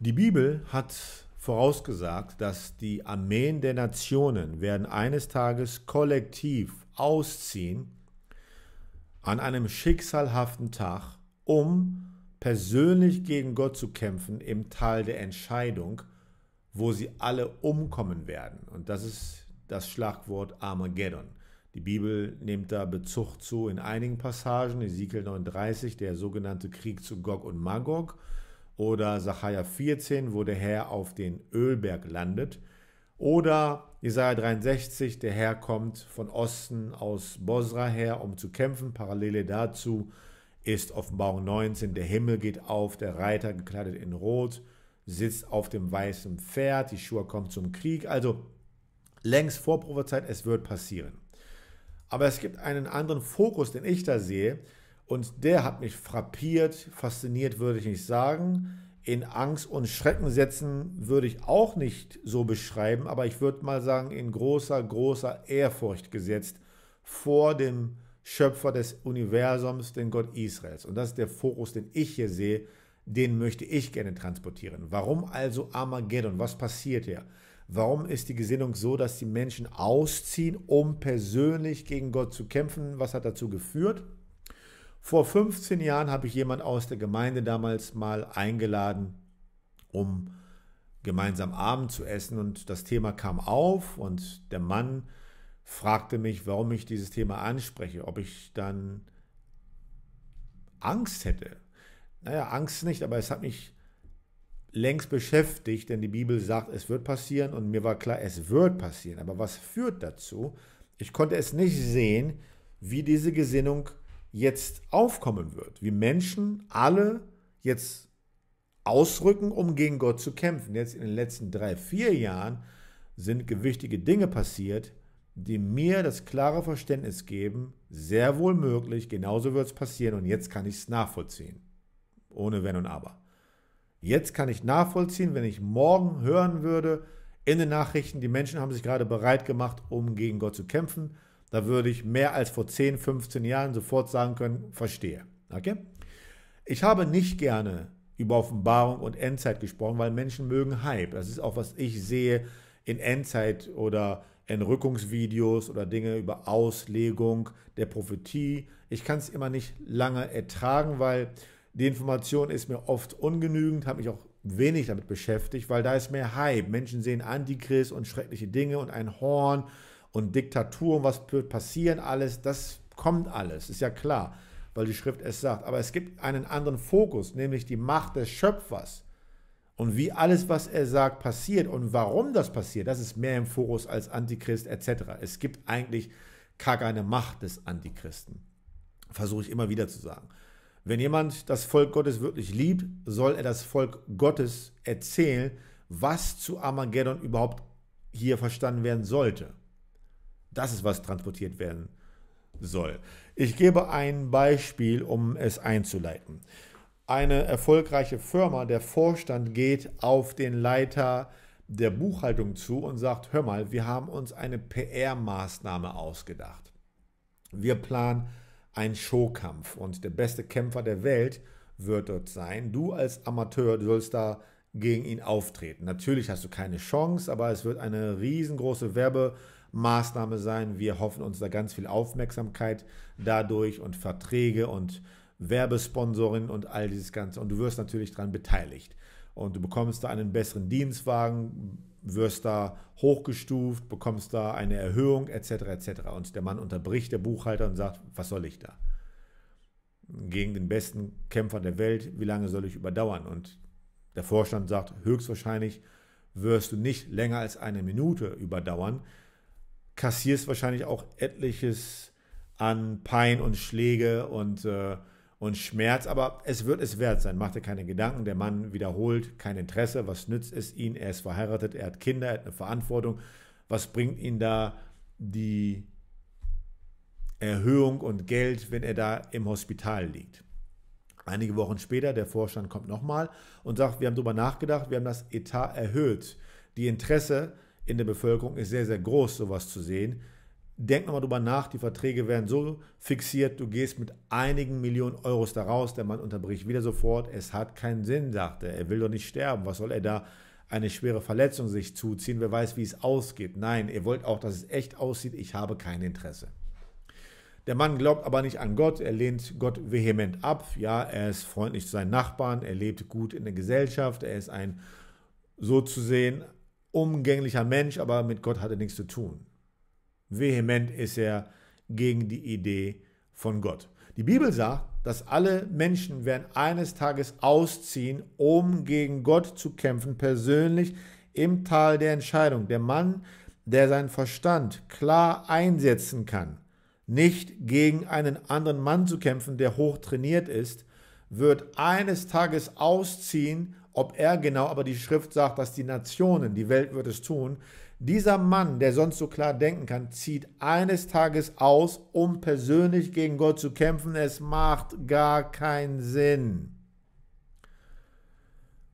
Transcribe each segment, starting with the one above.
Die Bibel hat vorausgesagt, dass die Armeen der Nationen werden eines Tages kollektiv ausziehen an einem schicksalhaften Tag, um persönlich gegen Gott zu kämpfen im Tal der Entscheidung, wo sie alle umkommen werden. Und das ist das Schlagwort Armageddon. Die Bibel nimmt da Bezug zu in einigen Passagen, Ezekiel 39, der sogenannte Krieg zu Gog und Magog, oder Sacharja 14, wo der Herr auf den Ölberg landet, oder Jesaja 63, der Herr kommt von Osten aus Bosra her, um zu kämpfen. Parallele dazu ist Offenbarung 19, der Himmel geht auf, der Reiter gekleidet in Rot sitzt auf dem weißen Pferd, die Schuhe kommt zum Krieg. Also längst vor Prophezeit, es wird passieren. Aber es gibt einen anderen Fokus, den ich da sehe, und der hat mich frappiert, fasziniert würde ich nicht sagen. In Angst und Schrecken setzen würde ich auch nicht so beschreiben, aber ich würde mal sagen, in großer, großer Ehrfurcht gesetzt vor dem Schöpfer des Universums, den Gott Israels. Und das ist der Fokus, den ich hier sehe, den möchte ich gerne transportieren. Warum also Armageddon? Was passiert hier? Warum ist die Gesinnung so, dass die Menschen ausziehen, um persönlich gegen Gott zu kämpfen? Was hat dazu geführt? Vor 15 Jahren habe ich jemand aus der Gemeinde damals mal eingeladen, um gemeinsam Abend zu essen und das Thema kam auf und der Mann fragte mich, warum ich dieses Thema anspreche, ob ich dann Angst hätte. Naja, Angst nicht, aber es hat mich längst beschäftigt, denn die Bibel sagt, es wird passieren und mir war klar, es wird passieren. Aber was führt dazu? Ich konnte es nicht sehen, wie diese Gesinnung jetzt aufkommen wird, wie Menschen alle jetzt ausrücken, um gegen Gott zu kämpfen. Jetzt in den letzten drei, vier Jahren sind gewichtige Dinge passiert, die mir das klare Verständnis geben, sehr wohl möglich, genauso wird es passieren und jetzt kann ich es nachvollziehen. Ohne Wenn und Aber. Jetzt kann ich nachvollziehen, wenn ich morgen hören würde in den Nachrichten, die Menschen haben sich gerade bereit gemacht, um gegen Gott zu kämpfen, da würde ich mehr als vor 10, 15 Jahren sofort sagen können, verstehe. Okay? Ich habe nicht gerne über Offenbarung und Endzeit gesprochen, weil Menschen mögen Hype. Das ist auch, was ich sehe in Endzeit oder Entrückungsvideos oder Dinge über Auslegung der Prophetie. Ich kann es immer nicht lange ertragen, weil die Information ist mir oft ungenügend, habe mich auch wenig damit beschäftigt, weil da ist mehr Hype. Menschen sehen Antichrist und schreckliche Dinge und ein Horn und Diktatur und was wird passieren, alles, das kommt alles, ist ja klar, weil die Schrift es sagt. Aber es gibt einen anderen Fokus, nämlich die Macht des Schöpfers. Und wie alles, was er sagt, passiert und warum das passiert, das ist mehr im Fokus als Antichrist etc. Es gibt eigentlich gar keine Macht des Antichristen. Versuche ich immer wieder zu sagen. Wenn jemand das Volk Gottes wirklich liebt, soll er das Volk Gottes erzählen, was zu Armageddon überhaupt hier verstanden werden sollte. Das ist, was transportiert werden soll. Ich gebe ein Beispiel, um es einzuleiten. Eine erfolgreiche Firma, der Vorstand geht auf den Leiter der Buchhaltung zu und sagt, hör mal, wir haben uns eine PR-Maßnahme ausgedacht. Wir planen ein Showkampf und der beste Kämpfer der Welt wird dort sein. Du als Amateur sollst da gegen ihn auftreten. Natürlich hast du keine Chance, aber es wird eine riesengroße Werbemaßnahme sein. Wir hoffen uns da ganz viel Aufmerksamkeit dadurch und Verträge und Werbesponsoring und all dieses Ganze. Und du wirst natürlich daran beteiligt. Und du bekommst da einen besseren Dienstwagen, wirst da hochgestuft, bekommst da eine Erhöhung etc. etc. Und der Mann unterbricht der Buchhalter und sagt, was soll ich da? Gegen den besten Kämpfer der Welt, wie lange soll ich überdauern? Und der Vorstand sagt, höchstwahrscheinlich wirst du nicht länger als eine Minute überdauern, kassierst wahrscheinlich auch etliches an Pein und Schläge und äh, und Schmerz, aber es wird es wert sein. Macht dir keine Gedanken. Der Mann wiederholt kein Interesse. Was nützt es ihn? Er ist verheiratet, er hat Kinder, er hat eine Verantwortung. Was bringt ihn da die Erhöhung und Geld, wenn er da im Hospital liegt? Einige Wochen später, der Vorstand kommt nochmal und sagt, wir haben darüber nachgedacht, wir haben das Etat erhöht. Die Interesse in der Bevölkerung ist sehr, sehr groß, sowas zu sehen. denk nochmal drüber nach, die Verträge werden so fixiert, du gehst mit einigen Millionen Euros da raus, der Mann unterbricht wieder sofort, es hat keinen Sinn, sagt er, er will doch nicht sterben, was soll er da eine schwere Verletzung sich zuziehen, wer weiß, wie es ausgeht. Nein, ihr wollt auch, dass es echt aussieht, ich habe kein Interesse. Der Mann glaubt aber nicht an Gott, er lehnt Gott vehement ab. Ja, er ist freundlich zu seinen Nachbarn, er lebt gut in der Gesellschaft, er ist ein so zu sehen umgänglicher Mensch, aber mit Gott hat er nichts zu tun. Vehement ist er gegen die Idee von Gott. Die Bibel sagt, dass alle Menschen werden eines Tages ausziehen, um gegen Gott zu kämpfen, persönlich im Tal der Entscheidung. Der Mann, der seinen Verstand klar einsetzen kann, nicht gegen einen anderen Mann zu kämpfen, der hoch trainiert ist, wird eines Tages ausziehen, ob er genau, aber die Schrift sagt, dass die Nationen, die Welt wird es tun, dieser Mann, der sonst so klar denken kann, zieht eines Tages aus, um persönlich gegen Gott zu kämpfen. Es macht gar keinen Sinn,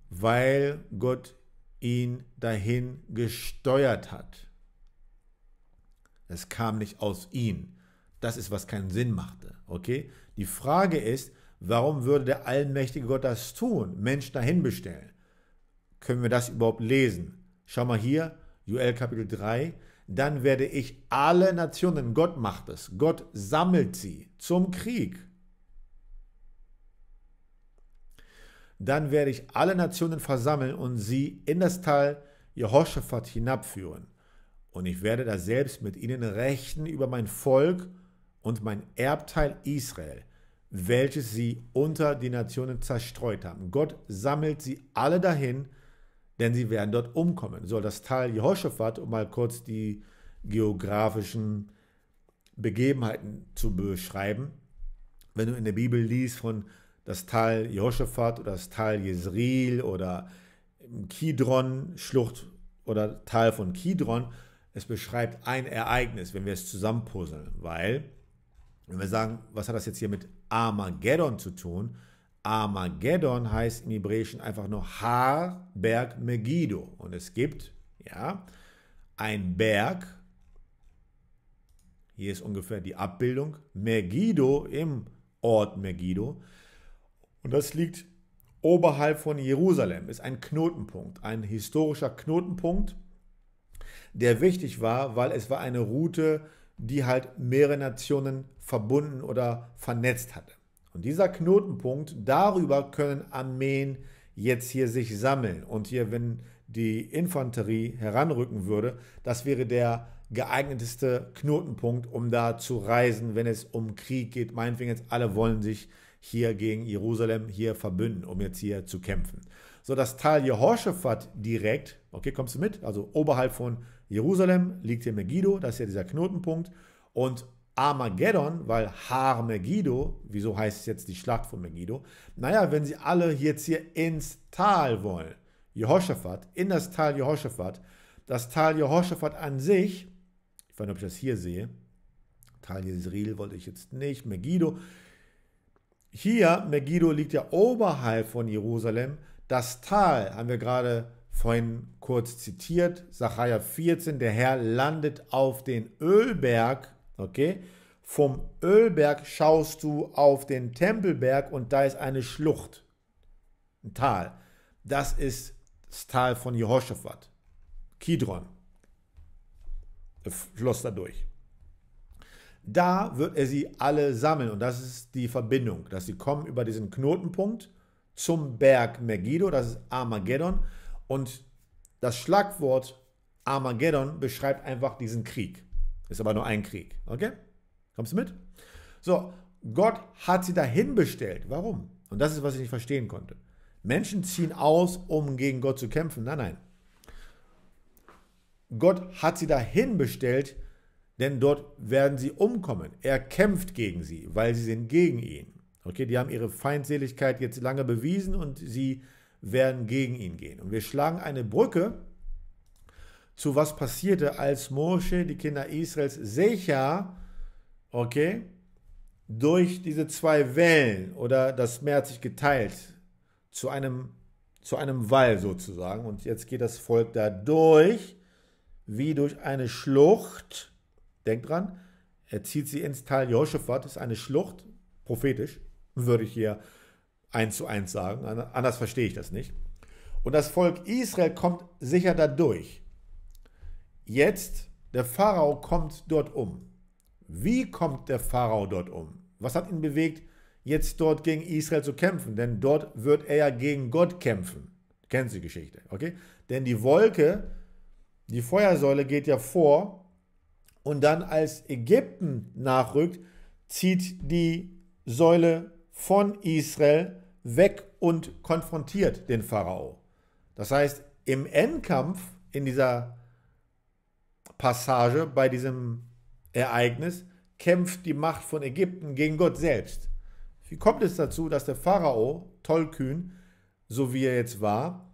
weil Gott ihn dahin gesteuert hat. Es kam nicht aus ihm. Das ist, was keinen Sinn machte. Okay? Die Frage ist, warum würde der allmächtige Gott das tun? Menschen dahin bestellen. Können wir das überhaupt lesen? Schau mal hier, Joel Kapitel 3. Dann werde ich alle Nationen, Gott macht es, Gott sammelt sie zum Krieg. Dann werde ich alle Nationen versammeln und sie in das Tal Jehoshaphat hinabführen. Und ich werde da selbst mit ihnen rächen über mein Volk und mein Erbteil Israel, welches sie unter die Nationen zerstreut haben. Gott sammelt sie alle dahin, denn sie werden dort umkommen. So, das Tal Jehoshaphat, um mal kurz die geografischen Begebenheiten zu beschreiben. Wenn du in der Bibel liest von das Tal Jehoshaphat oder das Tal Jezreel oder Kidron, Schlucht oder Tal von Kidron, es beschreibt ein Ereignis, wenn wir es zusammenpuzzeln, weil wenn wir sagen, was hat das jetzt hier mit Armageddon zu tun? Armageddon heißt im Hebräischen einfach nur Har, Berg, Megiddo. Und es gibt, ja, ein Berg, hier ist ungefähr die Abbildung, Megiddo im Ort Megiddo. Und das liegt oberhalb von Jerusalem, ist ein Knotenpunkt, ein historischer Knotenpunkt, der wichtig war, weil es war eine Route, die halt mehrere Nationen verbunden oder vernetzt hatte. Und dieser Knotenpunkt, darüber können Armeen jetzt hier sich sammeln. Und hier, wenn die Infanterie heranrücken würde, das wäre der geeigneteste Knotenpunkt, um da zu reisen, wenn es um Krieg geht. Meinetwegen jetzt alle wollen sich hier gegen Jerusalem hier verbünden, um jetzt hier zu kämpfen. So, das Tal Jehoshaphat direkt, okay, kommst du mit? Also oberhalb von Jerusalem liegt hier Megiddo, das ist ja dieser Knotenpunkt. Und Armageddon, weil Har Megiddo, wieso heißt es jetzt die Schlacht von Megiddo? Naja, wenn sie alle jetzt hier ins Tal wollen, Jehoshaphat, in das Tal Jehoshaphat, das Tal Jehoshaphat an sich, ich weiß nicht, ob ich das hier sehe, Tal Jezreel wollte ich jetzt nicht, Megiddo. Hier, Megiddo liegt ja oberhalb von Jerusalem. Das Tal haben wir gerade vorhin kurz zitiert, Sacharja 14, der Herr landet auf den Ölberg Okay? Vom Ölberg schaust du auf den Tempelberg und da ist eine Schlucht, ein Tal. Das ist das Tal von Jehoshaphat, Kidron. Floss da durch. Da wird er sie alle sammeln und das ist die Verbindung, dass sie kommen über diesen Knotenpunkt zum Berg Megiddo, das ist Armageddon und das Schlagwort Armageddon beschreibt einfach diesen Krieg. Ist aber nur ein Krieg. Okay? Kommst du mit? So, Gott hat sie dahin bestellt. Warum? Und das ist, was ich nicht verstehen konnte. Menschen ziehen aus, um gegen Gott zu kämpfen. Nein, nein. Gott hat sie dahin bestellt, denn dort werden sie umkommen. Er kämpft gegen sie, weil sie sind gegen ihn. Okay, die haben ihre Feindseligkeit jetzt lange bewiesen und sie werden gegen ihn gehen. Und wir schlagen eine Brücke zu was passierte, als Mosche die Kinder Israels sicher, okay, durch diese zwei Wellen oder das Meer hat sich geteilt zu einem, zu einem Wall sozusagen. Und jetzt geht das Volk da durch, wie durch eine Schlucht. Denkt dran, er zieht sie ins Tal Joschafat, ist eine Schlucht, prophetisch, würde ich hier eins zu eins sagen, anders verstehe ich das nicht. Und das Volk Israel kommt sicher dadurch. Jetzt, der Pharao kommt dort um. Wie kommt der Pharao dort um? Was hat ihn bewegt, jetzt dort gegen Israel zu kämpfen? Denn dort wird er ja gegen Gott kämpfen. Kennen Sie die Geschichte, okay? Denn die Wolke, die Feuersäule geht ja vor und dann als Ägypten nachrückt, zieht die Säule von Israel weg und konfrontiert den Pharao. Das heißt, im Endkampf, in dieser Passage, bei diesem Ereignis, kämpft die Macht von Ägypten gegen Gott selbst. Wie kommt es dazu, dass der Pharao, tollkühn, so wie er jetzt war,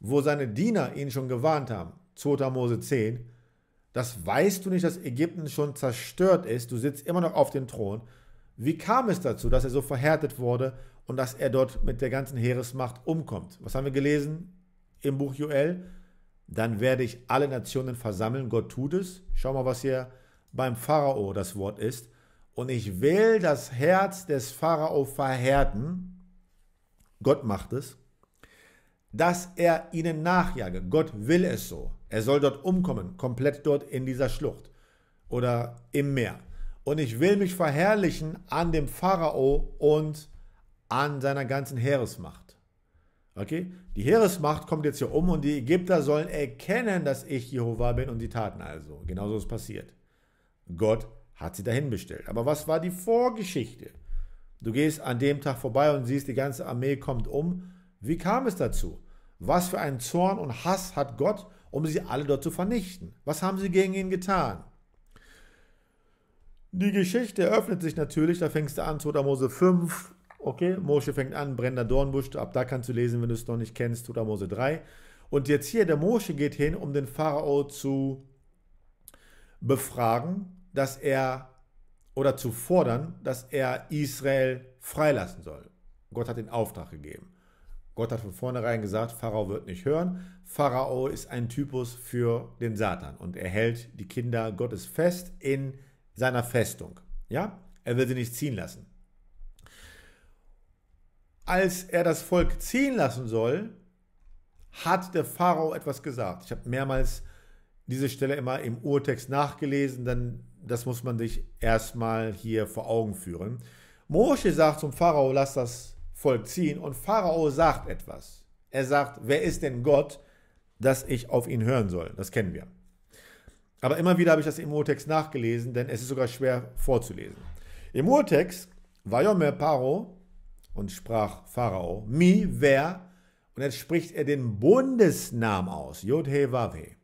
wo seine Diener ihn schon gewarnt haben, 2. Mose 10, das weißt du nicht, dass Ägypten schon zerstört ist, du sitzt immer noch auf dem Thron. Wie kam es dazu, dass er so verhärtet wurde und dass er dort mit der ganzen Heeresmacht umkommt? Was haben wir gelesen im Buch Joel? Dann werde ich alle Nationen versammeln, Gott tut es. Schau mal, was hier beim Pharao das Wort ist. Und ich will das Herz des Pharao verhärten. Gott macht es dass er ihnen nachjage. Gott will es so. Er soll dort umkommen, komplett dort in dieser Schlucht oder im Meer. Und ich will mich verherrlichen an dem Pharao und an seiner ganzen Heeresmacht. Okay? Die Heeresmacht kommt jetzt hier um und die Ägypter sollen erkennen, dass ich Jehova bin und sie taten also. Genauso ist passiert. Gott hat sie dahin bestellt. Aber was war die Vorgeschichte? Du gehst an dem Tag vorbei und siehst, die ganze Armee kommt um wie kam es dazu? Was für einen Zorn und Hass hat Gott, um sie alle dort zu vernichten? Was haben sie gegen ihn getan? Die Geschichte eröffnet sich natürlich, da fängst du an, 2. Mose 5, okay, Mosche fängt an, brennender Dornbusch, ab da kannst du lesen, wenn du es noch nicht kennst, 2. Mose 3. Und jetzt hier, der Mosche geht hin, um den Pharao zu befragen, dass er oder zu fordern, dass er Israel freilassen soll. Gott hat den Auftrag gegeben. Gott hat von vornherein gesagt, Pharao wird nicht hören. Pharao ist ein Typus für den Satan und er hält die Kinder Gottes fest in seiner Festung. Ja, er will sie nicht ziehen lassen. Als er das Volk ziehen lassen soll, hat der Pharao etwas gesagt. Ich habe mehrmals diese Stelle immer im Urtext nachgelesen, denn das muss man sich erstmal hier vor Augen führen. Mosche sagt zum Pharao, lass das vollziehen. Und Pharao sagt etwas. Er sagt, wer ist denn Gott, dass ich auf ihn hören soll? Das kennen wir. Aber immer wieder habe ich das im Urtext nachgelesen, denn es ist sogar schwer vorzulesen. Im Urtext, Vayomer Paro, und sprach Pharao, mi, wer, und jetzt spricht er den Bundesnamen aus, Yod-He Vav-He.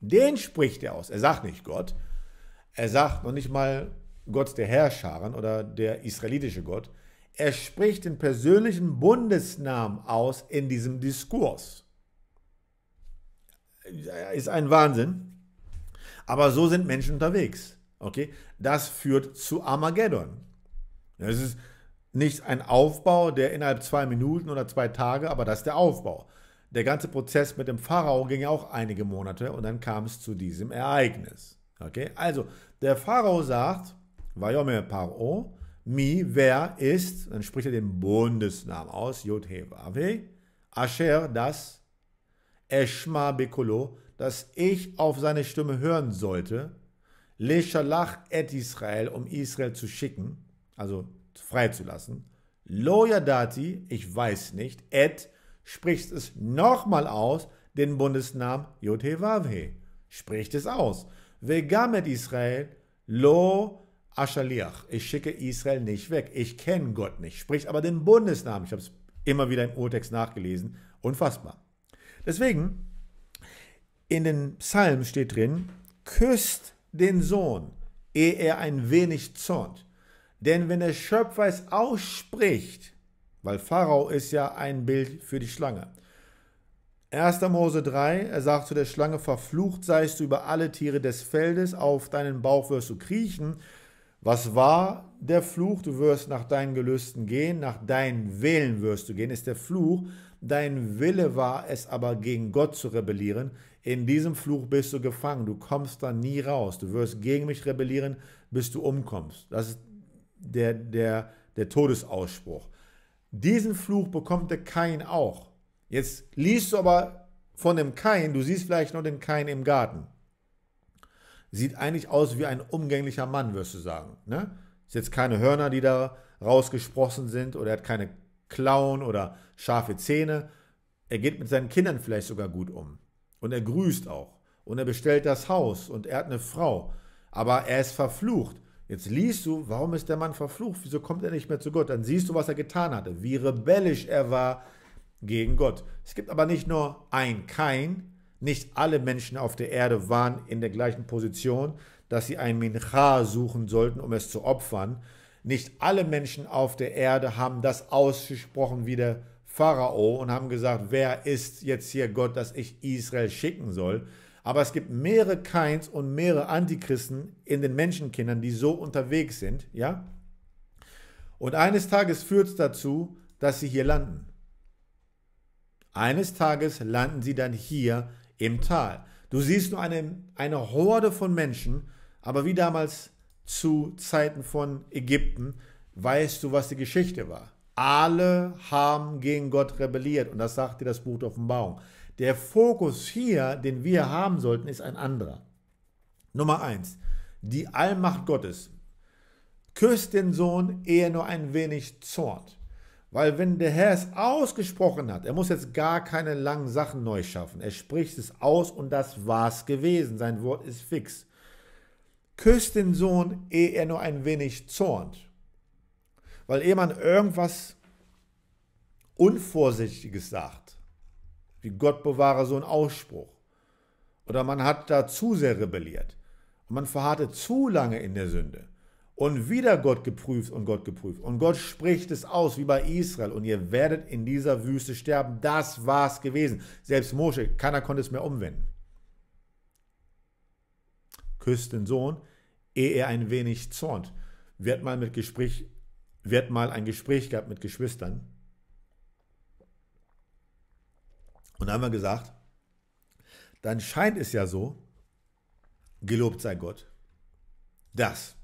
Den spricht er aus. Er sagt nicht Gott, er sagt noch nicht mal Gott der Herrscharen oder der israelitische Gott, er spricht den persönlichen Bundesnamen aus in diesem Diskurs. Ist ein Wahnsinn. Aber so sind Menschen unterwegs. Okay? Das führt zu Armageddon. Das ist nicht ein Aufbau, der innerhalb zwei Minuten oder zwei Tage, aber das ist der Aufbau. Der ganze Prozess mit dem Pharao ging ja auch einige Monate und dann kam es zu diesem Ereignis. Okay? Also, der Pharao sagt, Vayome Paro, Mi, wer ist, dann spricht er den Bundesnamen aus, Yod He Vav Asher, das, Eshma Bekolo, dass ich auf seine Stimme hören sollte, Le Shalach et Israel, um Israel zu schicken, also freizulassen. Lo Yadati, ich weiß nicht, et, spricht es nochmal aus, den Bundesnamen Yod He Vav Spricht es aus. Vegam et Israel, lo Ashaliach, ich schicke Israel nicht weg. Ich kenne Gott nicht. Spricht aber den Bundesnamen. Ich habe es immer wieder im Urtext nachgelesen. Unfassbar. Deswegen, in den Psalmen steht drin, küsst den Sohn, ehe er ein wenig zornt. Denn wenn der Schöpfer es ausspricht, weil Pharao ist ja ein Bild für die Schlange. 1. Mose 3, er sagt zu der Schlange, verflucht seist du über alle Tiere des Feldes, auf deinen Bauch wirst du kriechen, was war der Fluch? Du wirst nach deinen Gelüsten gehen, nach deinen Wählen wirst du gehen, ist der Fluch. dein Wille war es aber gegen Gott zu rebellieren, in diesem Fluch bist du gefangen, du kommst da nie raus, du wirst gegen mich rebellieren, bis du umkommst. Das ist der, der, der Todesausspruch. Diesen Fluch bekommt der Kain auch. Jetzt liest du aber von dem Kain, du siehst vielleicht noch den Kain im Garten. Sieht eigentlich aus wie ein umgänglicher Mann, wirst du sagen. Ne? Ist jetzt keine Hörner, die da rausgesprossen sind oder er hat keine Klauen oder scharfe Zähne. Er geht mit seinen Kindern vielleicht sogar gut um. Und er grüßt auch. Und er bestellt das Haus und er hat eine Frau. Aber er ist verflucht. Jetzt liest du, warum ist der Mann verflucht? Wieso kommt er nicht mehr zu Gott? Dann siehst du, was er getan hatte, wie rebellisch er war gegen Gott. Es gibt aber nicht nur ein Kain, nicht alle Menschen auf der Erde waren in der gleichen Position, dass sie ein Mincha suchen sollten, um es zu opfern. Nicht alle Menschen auf der Erde haben das ausgesprochen wie der Pharao und haben gesagt, wer ist jetzt hier Gott, dass ich Israel schicken soll. Aber es gibt mehrere Keins und mehrere Antichristen in den Menschenkindern, die so unterwegs sind, ja? Und eines Tages führt es dazu, dass sie hier landen. Eines Tages landen sie dann hier im Tal. Du siehst nur eine, eine Horde von Menschen, aber wie damals zu Zeiten von Ägypten, weißt du, was die Geschichte war. Alle haben gegen Gott rebelliert und das sagt dir das Buch der Offenbarung. Der Fokus hier, den wir haben sollten, ist ein anderer. Nummer eins, die Allmacht Gottes. Küsst den Sohn, ehe nur ein wenig zornt. Weil wenn der Herr es ausgesprochen hat, er muss jetzt gar keine langen Sachen neu schaffen. Er spricht es aus und das war's gewesen. Sein Wort ist fix. Küsst den Sohn, ehe er nur ein wenig zornt. Weil ehe man irgendwas Unvorsichtiges sagt, wie Gott bewahre so ein Ausspruch, oder man hat da zu sehr rebelliert und man verharrte zu lange in der Sünde, und wieder Gott geprüft und Gott geprüft. Und Gott spricht es aus, wie bei Israel. Und ihr werdet in dieser Wüste sterben. Das war's gewesen. Selbst Mosche, keiner konnte es mehr umwenden. Küsst den Sohn, ehe er ein wenig zornt. Wird mal mit Gespräch, wird mal ein Gespräch gehabt mit Geschwistern. Und da haben wir gesagt, dann scheint es ja so, gelobt sei Gott, dass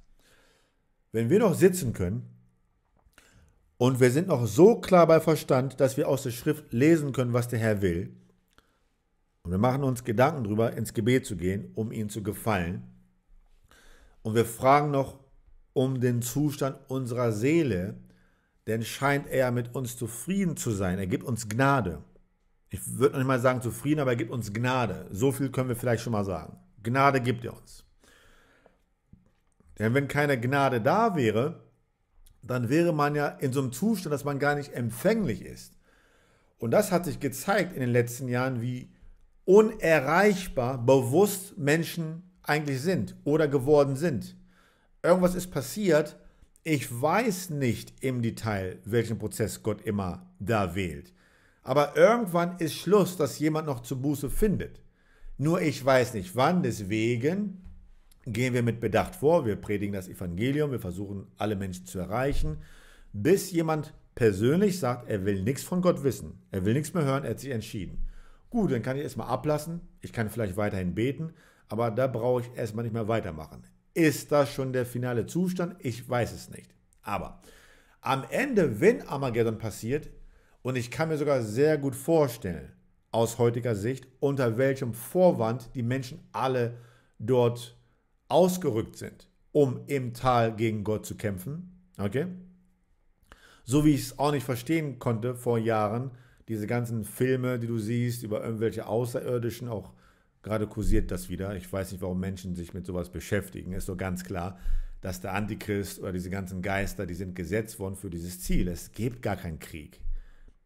wenn wir noch sitzen können und wir sind noch so klar bei Verstand, dass wir aus der Schrift lesen können, was der Herr will, und wir machen uns Gedanken darüber, ins Gebet zu gehen, um ihm zu gefallen, und wir fragen noch um den Zustand unserer Seele, denn scheint er mit uns zufrieden zu sein. Er gibt uns Gnade. Ich würde noch nicht mal sagen zufrieden, aber er gibt uns Gnade. So viel können wir vielleicht schon mal sagen. Gnade gibt er uns. Denn wenn keine Gnade da wäre, dann wäre man ja in so einem Zustand, dass man gar nicht empfänglich ist. Und das hat sich gezeigt in den letzten Jahren, wie unerreichbar bewusst Menschen eigentlich sind oder geworden sind. Irgendwas ist passiert. Ich weiß nicht im Detail, welchen Prozess Gott immer da wählt. Aber irgendwann ist Schluss, dass jemand noch zur Buße findet. Nur ich weiß nicht wann, deswegen gehen wir mit Bedacht vor, wir predigen das Evangelium, wir versuchen alle Menschen zu erreichen, bis jemand persönlich sagt, er will nichts von Gott wissen, er will nichts mehr hören, er hat sich entschieden. Gut, dann kann ich erstmal ablassen, ich kann vielleicht weiterhin beten, aber da brauche ich erstmal nicht mehr weitermachen. Ist das schon der finale Zustand? Ich weiß es nicht. Aber am Ende, wenn Armageddon passiert, und ich kann mir sogar sehr gut vorstellen, aus heutiger Sicht, unter welchem Vorwand die Menschen alle dort ausgerückt sind, um im Tal gegen Gott zu kämpfen. Okay? So wie ich es auch nicht verstehen konnte vor Jahren, diese ganzen Filme, die du siehst, über irgendwelche Außerirdischen, auch gerade kursiert das wieder. Ich weiß nicht, warum Menschen sich mit sowas beschäftigen. Ist so ganz klar, dass der Antichrist oder diese ganzen Geister, die sind gesetzt worden für dieses Ziel. Es gibt gar keinen Krieg.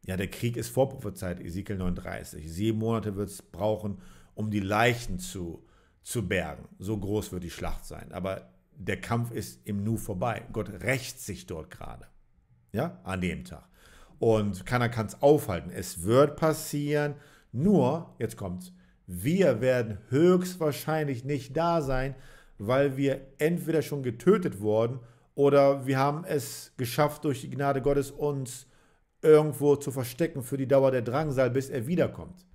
Ja, der Krieg ist vorprophezeit, Ezekiel 39. Sieben Monate wird es brauchen, um die Leichen zu zu bergen. So groß wird die Schlacht sein. Aber der Kampf ist im Nu vorbei. Gott rächt sich dort gerade. Ja, an dem Tag. Und keiner kann es aufhalten. Es wird passieren. Nur, jetzt kommt's, wir werden höchstwahrscheinlich nicht da sein, weil wir entweder schon getötet wurden oder wir haben es geschafft, durch die Gnade Gottes uns irgendwo zu verstecken für die Dauer der Drangsal, bis er wiederkommt.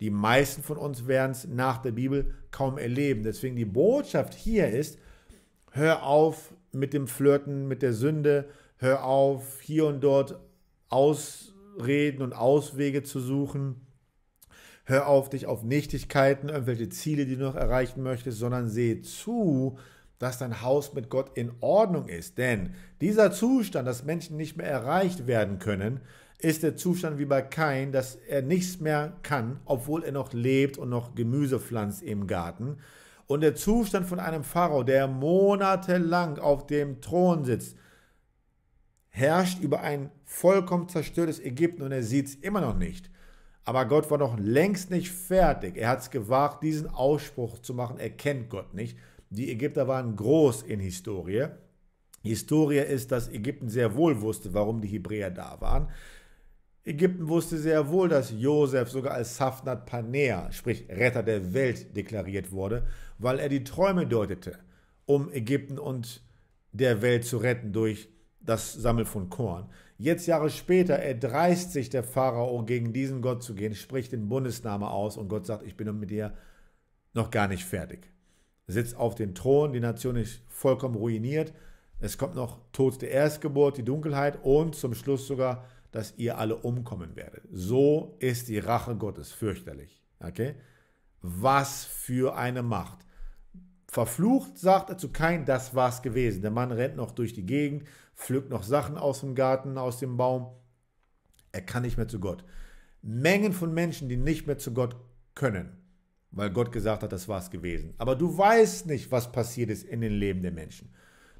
Die meisten von uns werden es nach der Bibel kaum erleben. Deswegen die Botschaft hier ist, hör auf mit dem Flirten, mit der Sünde, hör auf hier und dort Ausreden und Auswege zu suchen. Hör auf, dich auf Nichtigkeiten, irgendwelche Ziele, die du noch erreichen möchtest, sondern sehe zu, dass dein Haus mit Gott in Ordnung ist. Denn dieser Zustand, dass Menschen nicht mehr erreicht werden können, ist der Zustand wie bei Kain, dass er nichts mehr kann, obwohl er noch lebt und noch Gemüse pflanzt im Garten. Und der Zustand von einem Pharao, der monatelang auf dem Thron sitzt, herrscht über ein vollkommen zerstörtes Ägypten und er sieht es immer noch nicht. Aber Gott war noch längst nicht fertig. Er hat es gewagt, diesen Ausspruch zu machen, er kennt Gott nicht. Die Ägypter waren groß in Historie. Historie ist, dass Ägypten sehr wohl wusste, warum die Hebräer da waren. Ägypten wusste sehr wohl, dass Josef sogar als Safnat Panea, sprich Retter der Welt, deklariert wurde, weil er die Träume deutete, um Ägypten und der Welt zu retten durch das Sammeln von Korn. Jetzt Jahre später erdreist sich der Pharao, gegen diesen Gott zu gehen, spricht den Bundesname aus und Gott sagt, ich bin mit dir noch gar nicht fertig. Sitzt auf dem Thron, die Nation ist vollkommen ruiniert. Es kommt noch Tod der Erstgeburt, die Dunkelheit und zum Schluss sogar dass ihr alle umkommen werdet. So ist die Rache Gottes fürchterlich. Okay? Was für eine Macht. Verflucht sagt er zu kein, das war's gewesen. Der Mann rennt noch durch die Gegend, pflückt noch Sachen aus dem Garten, aus dem Baum. Er kann nicht mehr zu Gott. Mengen von Menschen, die nicht mehr zu Gott können, weil Gott gesagt hat, das war's gewesen. Aber du weißt nicht, was passiert ist in den Leben der Menschen.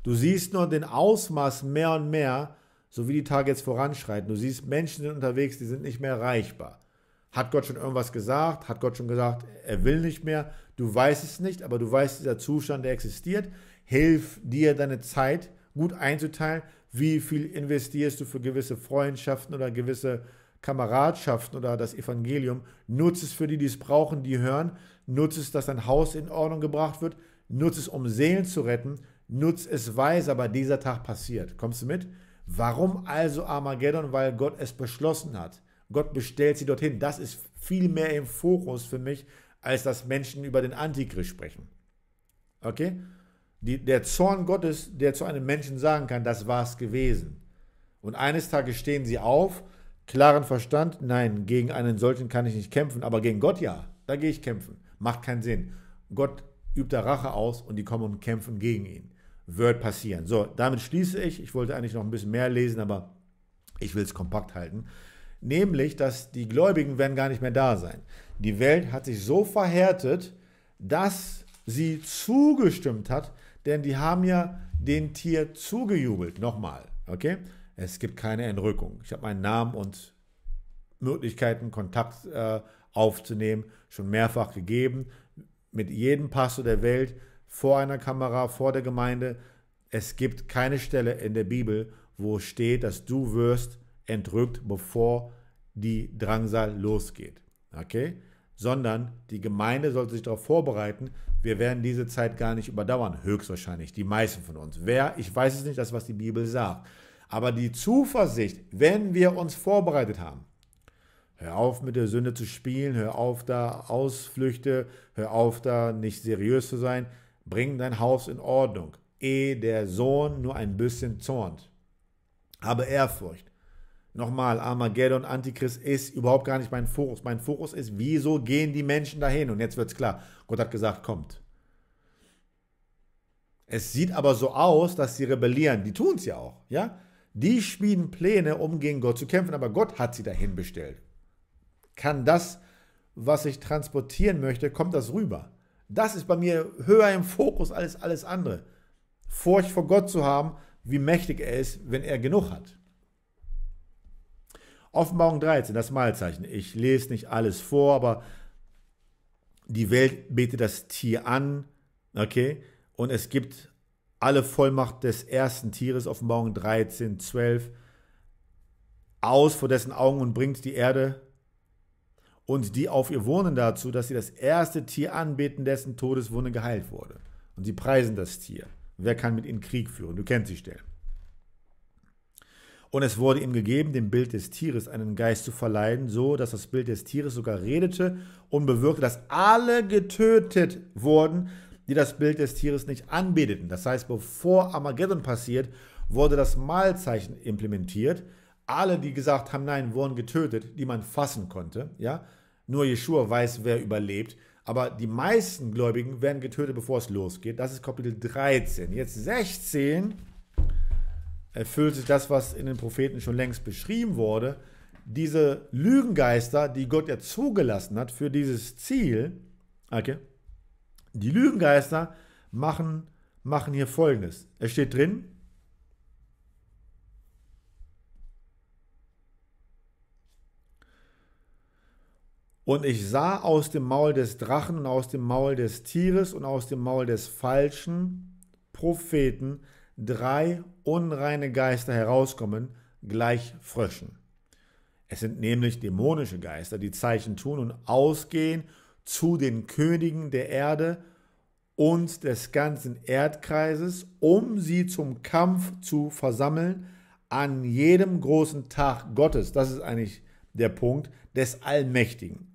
Du siehst nur den Ausmaß mehr und mehr, so wie die Tage jetzt voranschreiten. Du siehst, Menschen sind unterwegs, die sind nicht mehr erreichbar. Hat Gott schon irgendwas gesagt? Hat Gott schon gesagt, er will nicht mehr? Du weißt es nicht, aber du weißt, dieser Zustand, der existiert. Hilf dir, deine Zeit gut einzuteilen. Wie viel investierst du für gewisse Freundschaften oder gewisse Kameradschaften oder das Evangelium? Nutze es für die, die es brauchen, die hören. Nutze es, dass dein Haus in Ordnung gebracht wird. Nutze es, um Seelen zu retten. Nutze es weise, aber dieser Tag passiert. Kommst du mit? Warum also Armageddon? Weil Gott es beschlossen hat. Gott bestellt sie dorthin. Das ist viel mehr im Fokus für mich, als dass Menschen über den Antichrist sprechen. Okay? Die, der Zorn Gottes, der zu einem Menschen sagen kann, das war es gewesen. Und eines Tages stehen sie auf, klaren Verstand, nein, gegen einen solchen kann ich nicht kämpfen, aber gegen Gott ja, da gehe ich kämpfen. Macht keinen Sinn. Gott übt da Rache aus und die kommen und kämpfen gegen ihn wird passieren. So, damit schließe ich. Ich wollte eigentlich noch ein bisschen mehr lesen, aber ich will es kompakt halten. Nämlich, dass die Gläubigen werden gar nicht mehr da sein. Die Welt hat sich so verhärtet, dass sie zugestimmt hat, denn die haben ja den Tier zugejubelt. Nochmal, okay? Es gibt keine Entrückung. Ich habe meinen Namen und Möglichkeiten, Kontakt äh, aufzunehmen, schon mehrfach gegeben. Mit jedem Pastor der Welt vor einer Kamera, vor der Gemeinde. Es gibt keine Stelle in der Bibel, wo steht, dass du wirst entrückt, bevor die Drangsal losgeht. Okay? Sondern die Gemeinde sollte sich darauf vorbereiten, wir werden diese Zeit gar nicht überdauern, höchstwahrscheinlich, die meisten von uns. Wer, ich weiß es nicht, das, was die Bibel sagt. Aber die Zuversicht, wenn wir uns vorbereitet haben, hör auf mit der Sünde zu spielen, hör auf da Ausflüchte, hör auf da nicht seriös zu sein, Bring dein Haus in Ordnung, ehe der Sohn nur ein bisschen zornt. Habe Ehrfurcht. Nochmal, Armageddon, Antichrist ist überhaupt gar nicht mein Fokus. Mein Fokus ist, wieso gehen die Menschen dahin? Und jetzt wird es klar. Gott hat gesagt, kommt. Es sieht aber so aus, dass sie rebellieren. Die tun es ja auch. Ja? Die schmieden Pläne, um gegen Gott zu kämpfen, aber Gott hat sie dahin bestellt. Kann das, was ich transportieren möchte, kommt das rüber? Das ist bei mir höher im Fokus als alles andere. Furcht vor Gott zu haben, wie mächtig er ist, wenn er genug hat. Offenbarung 13, das Mahlzeichen. Ich lese nicht alles vor, aber die Welt betet das Tier an, okay? Und es gibt alle Vollmacht des ersten Tieres, Offenbarung 13, 12, aus vor dessen Augen und bringt die Erde und die auf ihr wohnen dazu, dass sie das erste Tier anbeten, dessen Todeswunde geheilt wurde. Und sie preisen das Tier. Wer kann mit ihnen Krieg führen? Du kennst die Stellen. Und es wurde ihm gegeben, dem Bild des Tieres einen Geist zu verleihen, so dass das Bild des Tieres sogar redete und bewirkte, dass alle getötet wurden, die das Bild des Tieres nicht anbeteten. Das heißt, bevor Armageddon passiert, wurde das Mahlzeichen implementiert. Alle, die gesagt haben, nein, wurden getötet, die man fassen konnte. Ja? Nur Jeshua weiß, wer überlebt. Aber die meisten Gläubigen werden getötet, bevor es losgeht. Das ist Kapitel 13. Jetzt 16 erfüllt sich das, was in den Propheten schon längst beschrieben wurde. Diese Lügengeister, die Gott ja zugelassen hat für dieses Ziel, okay, die Lügengeister machen, machen hier folgendes. Es steht drin, Und ich sah aus dem Maul des Drachen und aus dem Maul des Tieres und aus dem Maul des falschen Propheten drei unreine Geister herauskommen, gleich Fröschen. Es sind nämlich dämonische Geister, die Zeichen tun und ausgehen zu den Königen der Erde und des ganzen Erdkreises, um sie zum Kampf zu versammeln an jedem großen Tag Gottes. Das ist eigentlich der Punkt des Allmächtigen.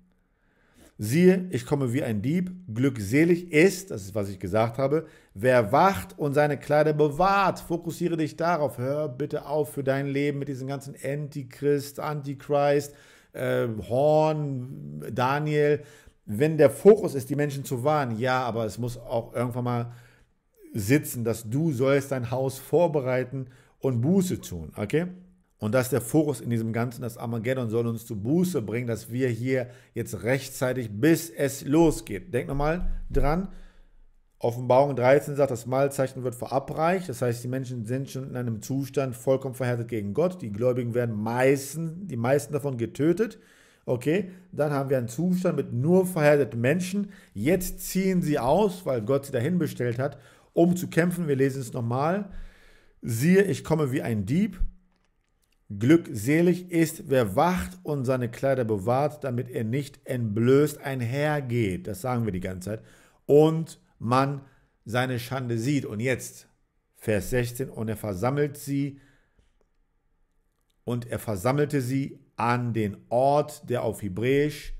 Siehe, ich komme wie ein Dieb, glückselig ist, das ist, was ich gesagt habe, wer wacht und seine Kleider bewahrt. Fokussiere dich darauf. Hör bitte auf für dein Leben mit diesen ganzen Antichrist, Antichrist, äh, Horn, Daniel. Wenn der Fokus ist, die Menschen zu warnen, ja, aber es muss auch irgendwann mal sitzen, dass du sollst dein Haus vorbereiten und Buße tun, okay? Und das ist der Fokus in diesem Ganzen, das Armageddon soll uns zu Buße bringen, dass wir hier jetzt rechtzeitig, bis es losgeht. Denk nochmal dran, Offenbarung 13 sagt, das Mahlzeichen wird verabreicht. Das heißt, die Menschen sind schon in einem Zustand vollkommen verhärtet gegen Gott. Die Gläubigen werden meisten, die meisten davon getötet. Okay, dann haben wir einen Zustand mit nur verhärteten Menschen. Jetzt ziehen sie aus, weil Gott sie dahin bestellt hat, um zu kämpfen. Wir lesen es nochmal. Siehe, ich komme wie ein Dieb. Glückselig ist, wer wacht und seine Kleider bewahrt, damit er nicht entblößt einhergeht. Das sagen wir die ganze Zeit. Und man seine Schande sieht. Und jetzt, Vers 16, und er versammelt sie, und er versammelte sie an den Ort, der auf Hebräisch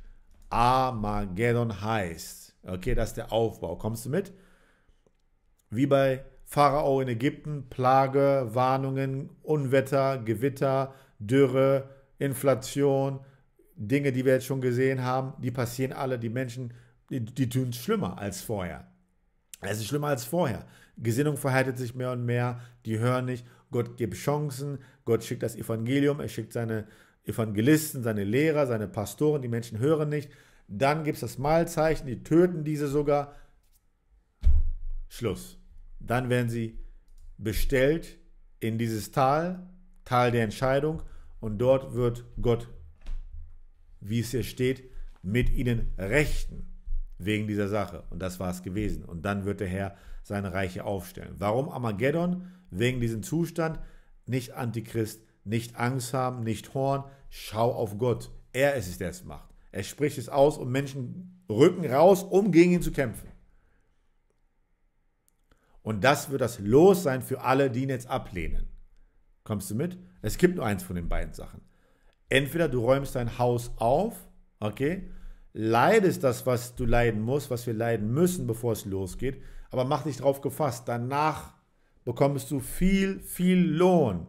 Armageddon heißt. Okay, das ist der Aufbau. Kommst du mit? Wie bei Pharao in Ägypten, Plage, Warnungen, Unwetter, Gewitter, Dürre, Inflation, Dinge, die wir jetzt schon gesehen haben, die passieren alle. Die Menschen, die, die tun es schlimmer als vorher. Es ist schlimmer als vorher. Gesinnung verhärtet sich mehr und mehr, die hören nicht. Gott gibt Chancen, Gott schickt das Evangelium, er schickt seine Evangelisten, seine Lehrer, seine Pastoren, die Menschen hören nicht. Dann gibt es das Mahlzeichen, die töten diese sogar. Schluss. Dann werden sie bestellt in dieses Tal, Tal der Entscheidung, und dort wird Gott, wie es hier steht, mit ihnen rechten wegen dieser Sache. Und das war es gewesen. Und dann wird der Herr seine Reiche aufstellen. Warum Armageddon? Wegen diesem Zustand. Nicht Antichrist, nicht Angst haben, nicht Horn. Schau auf Gott. Er ist es, der es macht. Er spricht es aus und Menschen rücken raus, um gegen ihn zu kämpfen. Und das wird das Los sein für alle, die ihn jetzt ablehnen. Kommst du mit? Es gibt nur eins von den beiden Sachen. Entweder du räumst dein Haus auf, okay, leidest das, was du leiden musst, was wir leiden müssen, bevor es losgeht, aber mach dich darauf gefasst. Danach bekommst du viel, viel Lohn.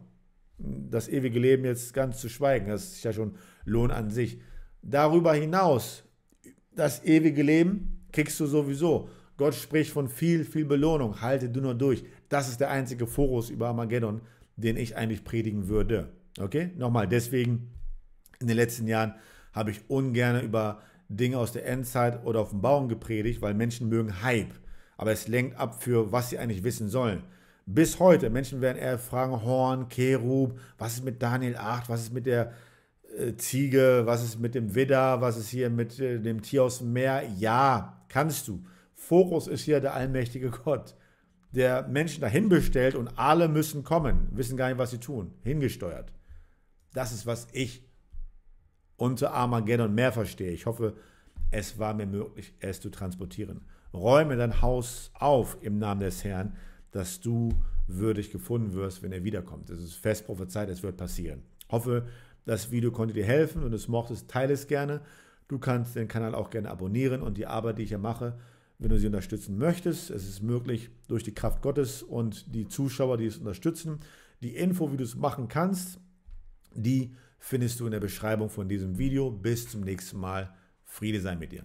Das ewige Leben jetzt ganz zu schweigen, das ist ja schon Lohn an sich. Darüber hinaus, das ewige Leben kriegst du sowieso. Gott spricht von viel, viel Belohnung. Halte du nur durch. Das ist der einzige Fokus über Armageddon, den ich eigentlich predigen würde. Okay? Nochmal, deswegen in den letzten Jahren habe ich ungern über Dinge aus der Endzeit oder auf dem Baum gepredigt, weil Menschen mögen Hype. Aber es lenkt ab für was sie eigentlich wissen sollen. Bis heute, Menschen werden eher fragen, Horn, Kerub, was ist mit Daniel 8, was ist mit der äh, Ziege, was ist mit dem Widder, was ist hier mit äh, dem Tier aus dem Meer? Ja, kannst du. Fokus ist hier der allmächtige Gott, der Menschen dahin bestellt und alle müssen kommen, wissen gar nicht, was sie tun, hingesteuert. Das ist, was ich unter Armageddon mehr verstehe. Ich hoffe, es war mir möglich, es zu transportieren. Räume dein Haus auf im Namen des Herrn, dass du würdig gefunden wirst, wenn er wiederkommt. Das ist fest prophezeit, es wird passieren. Hoffe, das Video konnte dir helfen und es mochtest, teile es gerne. Du kannst den Kanal auch gerne abonnieren und die Arbeit, die ich hier mache, wenn du sie unterstützen möchtest. Es ist möglich durch die Kraft Gottes und die Zuschauer, die es unterstützen. Die Info, wie du es machen kannst, die findest du in der Beschreibung von diesem Video. Bis zum nächsten Mal. Friede sei mit dir.